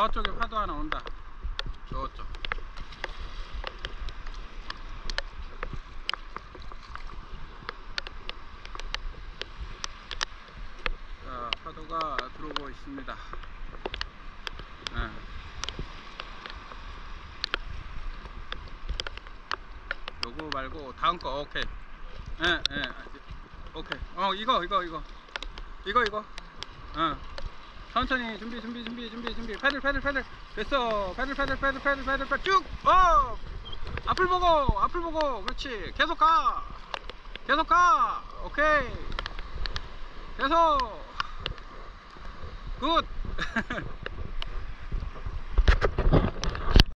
저쪽에 파도 하나 온다 저쪽 자 파도가 들어오고 있습니다 네. 요거 말고 다음 거 오케이 예, 예. 오케이. 어, 이거, 이거, 이거. 이거, 이거. 어. 천천히 준비, 준비, 준비, 준비, 준비. paddle, paddle, paddle. 됐어. paddle, paddle, paddle, paddle, paddle, paddle. 쭉! 어! 앞을 보고, 앞을 보고. 그렇지. 계속 가. 계속 가. 오케이. 계속. good.